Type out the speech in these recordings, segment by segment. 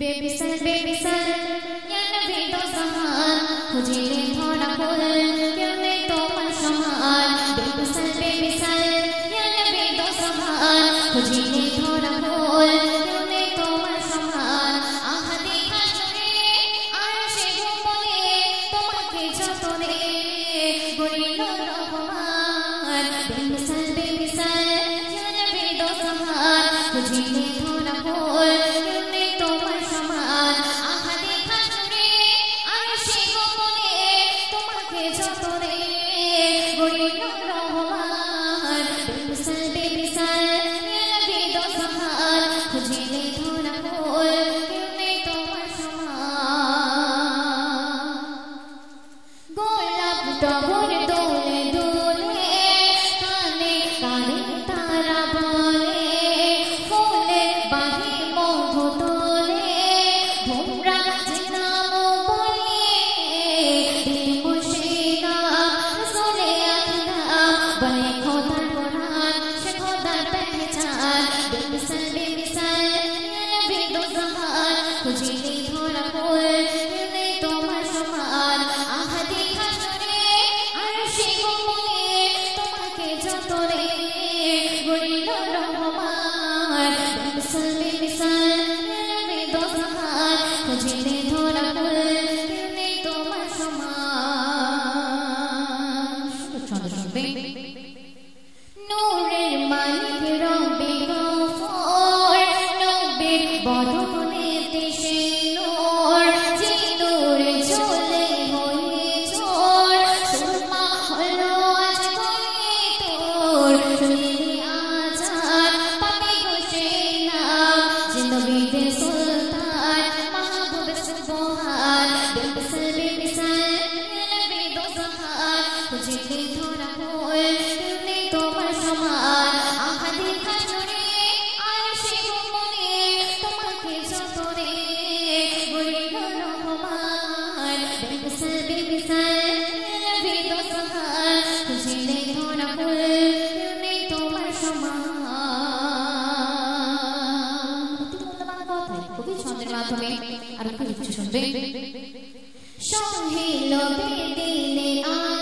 बेबिसन sir baby sir यार भी तो सहार मुझे ले थोड़ा कुल दिल में तो परेशान बेबी सर बेबी सर यार भी तो सहार मुझे Tom Nuri Man. ඔබේ චන්ද්‍රමාධමේ අරක විචුම්බේ ශෝහෙ ලෝකේ දීනේ ආ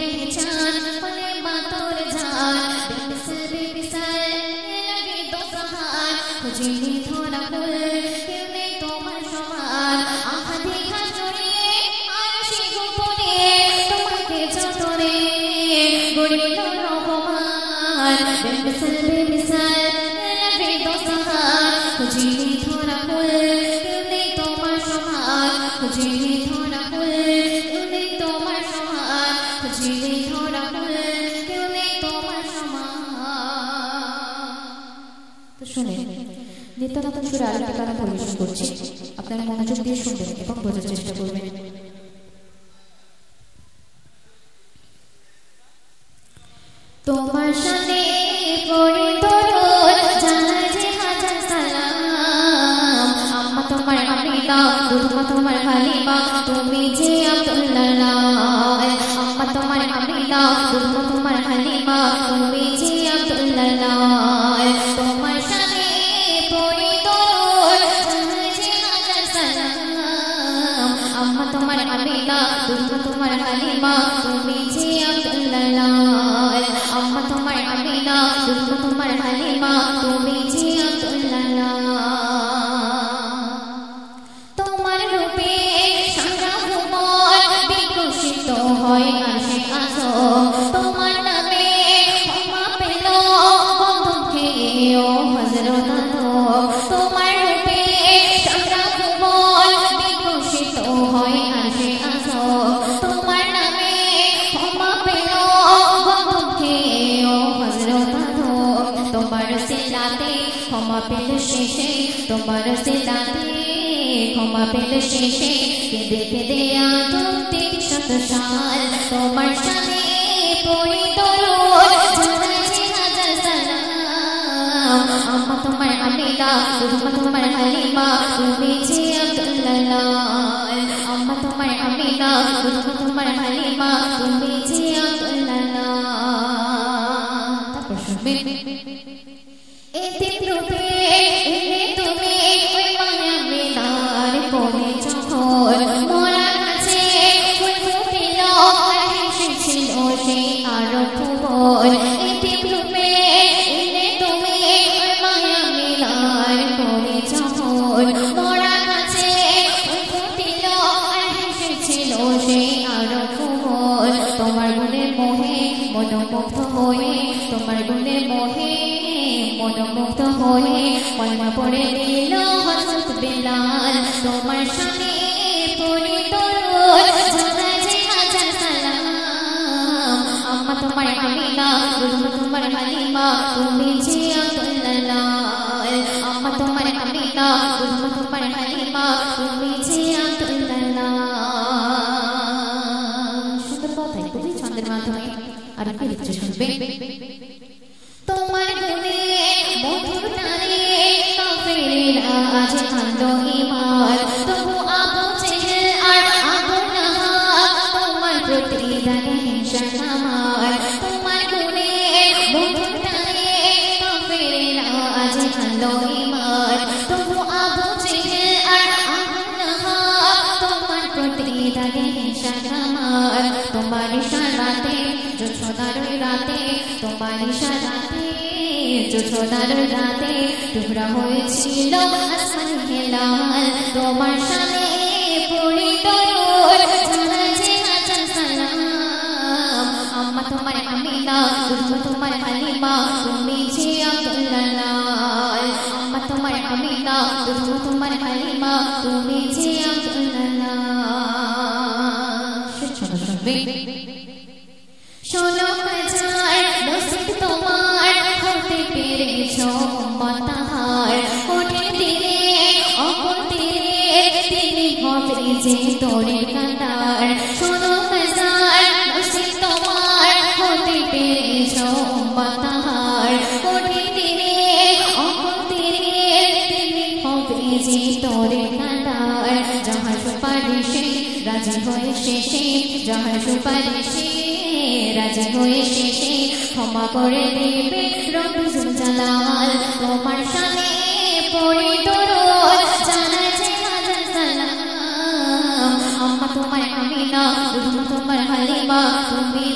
শুনে নিত্য নতুন সুরে আরেকটি গান পরিবেশন করছি। আপনারা মনোযোগ দিয়ে শুনবেন এবং বোঝার চেষ্টা করবেন। তোমার সাথে দুর্গা তোমার হালিমা সিলাতে ক্ষমা পেল শেষে কেঁদে কেঁদে আদতে শত সাল তোমার সামনে পড়ি তরুণ জানাইছি হাজার সালাম আম্মা তোমার আমিনা দুধমা তোমার হালিমা তুমি যে আব্দুল্লাহ আম্মা তোমার তোমার হালিমা তুমি তোমার গুণে মোহে, মনোমুগ্ধ হয়ে তোমার গুণে মোহে, মনোমুগ্ধ হয়ে কলমা পড়ে দিল হজরত বেলাল, তোমার সামনে পড়ে আম্মা তোমার আমিনা তোমার হালিমা, তুমি যে তোমার আমিনা লিখছে শুনবে তোমার গুণে মধুর টানে কাফেরেরা আজ আনলো ঈমান তবু আবু জেহেল আর আবু লাহাব তোমার প্রতি লাগে হিংসা আমার তোমার গুণে মধুর টানে কাফেরেরা আজ আনলো ঈমান তবু আবু জেহেল আর আবু লাহাব তোমার প্রতি লাগে হিংসা আমার তোমার ইশারাতে জোছনার রাতে তোমার ইশারাতে জোছনার রাতে টুকরা হয়েছিল আসমান হেলাল তোমার সামনে পড়ে তরুণ জানা যে হাজার সালাম আম্মা তোমার আমিনা দুধমা তোমার হালিমা তুমি যে আব্দুল্লাহ আম্মা তোমার আমিনা দুধমা তোমার হালিমা তুমি যে আব্দুল্লাহ শুনবে শোনো কাজার নসিব তোমার হতে পেরেছ উম্মতাহার কঠিন দিনে অপর দিনে তিনি হবে যে তোরে কান্দার শোনো কাজার নসিব তোমার হতে পেরেছ উম্মতাহার কঠিন দিনে অপর দিনে তিনি হবে যে তোরে কান্দার যাহার সুপারিশে রাজি হয়ে শেষে, যাহার সুপারিশে রাজি হয়ে শেষে ক্ষমা করে দেবে রবিজুল তোমার সামনে পড়ে তোমার হালিমা তুমি